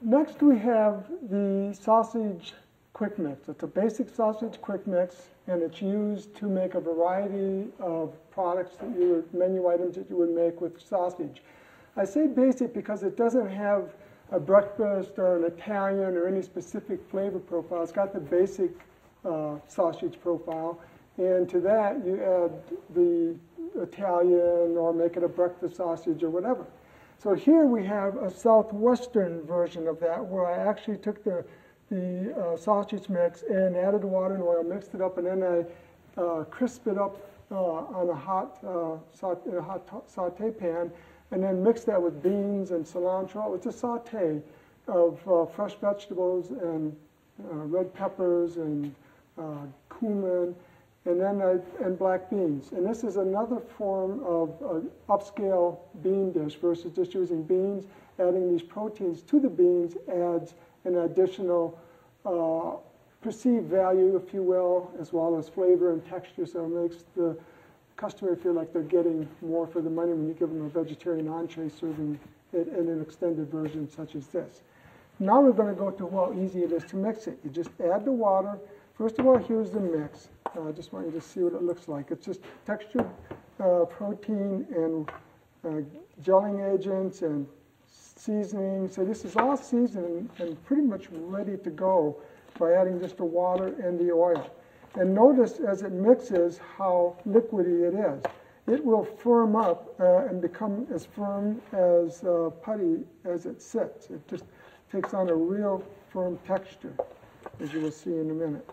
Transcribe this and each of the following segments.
Next, we have the sausage quick mix. It's a basic sausage quick mix, and it's used to make a variety of products that you would, menu items that you would make with sausage. I say basic because it doesn't have a breakfast or an Italian or any specific flavor profile. It's got the basic uh, sausage profile, and to that you add the Italian or make it a breakfast sausage or whatever. So here we have a southwestern version of that where I actually took the, the uh, sausage mix and added water and oil, mixed it up, and then I uh, crisped it up uh, on a hot, uh, saute, a hot saute pan, and then mixed that with beans and cilantro. It's a saute of uh, fresh vegetables and uh, red peppers and cumin and then and black beans. And this is another form of upscale bean dish versus just using beans. Adding these proteins to the beans adds an additional uh, perceived value, if you will, as well as flavor and texture. So it makes the customer feel like they're getting more for the money when you give them a vegetarian entree serving it in an extended version such as this. Now we're going to go to how easy it is to mix it. You just add the water. First of all, here's the mix. Uh, I just want you to see what it looks like. It's just textured uh, protein and uh, gelling agents and seasoning. So this is all seasoned and pretty much ready to go by adding just the water and the oil. And notice as it mixes how liquidy it is. It will firm up uh, and become as firm as uh, putty as it sits. It just takes on a real firm texture, as you will see in a minute.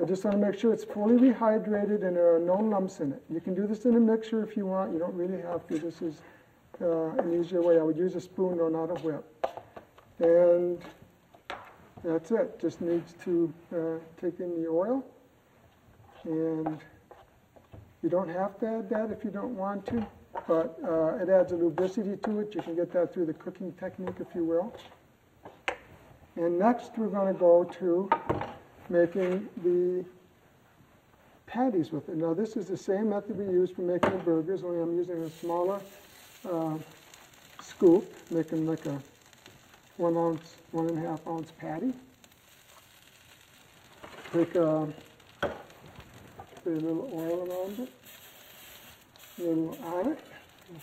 I just want to make sure it's fully rehydrated and there are no lumps in it. You can do this in a mixer if you want. You don't really have to. This is uh, an easier way. I would use a spoon or not a whip. And that's it. Just needs to uh, take in the oil. And you don't have to add that if you don't want to, but uh, it adds a lubricity to it. You can get that through the cooking technique, if you will. And next we're going to go to making the patties with it. Now this is the same method we use for making the burgers, only I'm using a smaller uh, scoop, making like a one ounce, one and a half ounce patty. Take a, put a little oil around it, a little on it,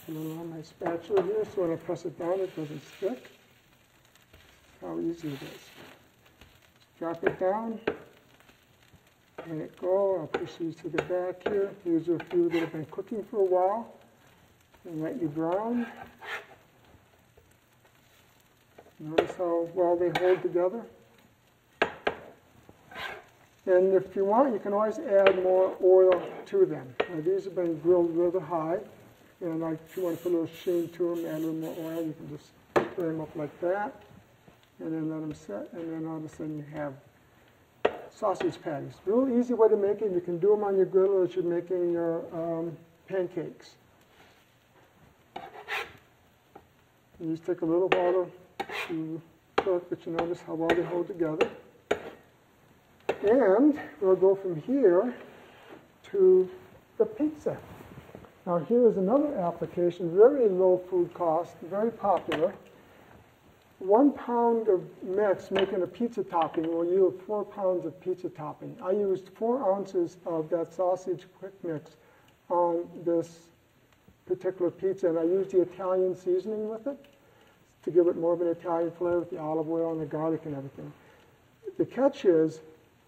a little on my spatula here, so when I press it down it doesn't stick. How easy it is. Drop it down, let it go. I'll push these to the back here. These are a few that have been cooking for a while and let you brown. Notice how well they hold together. And if you want, you can always add more oil to them. Now, these have been grilled rather high, and if you want to put a little sheen to them, add a little more oil, you can just stir them up like that and then let them set, and then all of a sudden you have sausage patties. Real easy way to make it. You can do them on your griddle as you're making your um, pancakes. You just take a little water to cook, but you notice how well they hold together. And we'll go from here to the pizza. Now here is another application, very low food cost, very popular one pound of mix making a pizza topping will yield four pounds of pizza topping. I used four ounces of that sausage quick mix on this particular pizza, and I used the Italian seasoning with it to give it more of an Italian flavor with the olive oil and the garlic and everything. The catch is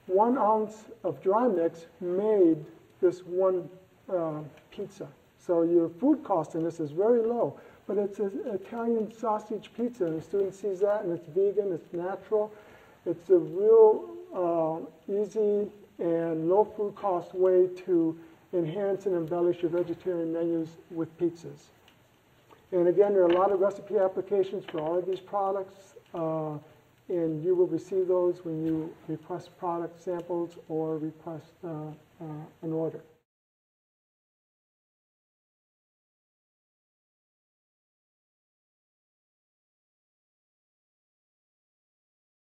one ounce of dry mix made this one uh, pizza. So your food cost in this is very low but it's an Italian sausage pizza, and the student sees that, and it's vegan, it's natural. It's a real uh, easy and low food cost way to enhance and embellish your vegetarian menus with pizzas. And again, there are a lot of recipe applications for all of these products, uh, and you will receive those when you request product samples or request uh, uh an order.